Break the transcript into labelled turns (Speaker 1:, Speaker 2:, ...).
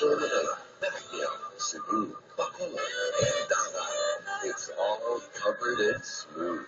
Speaker 1: Terminal, Vacuum, Cebu, Bacola, and Dada. It's all covered in smooth.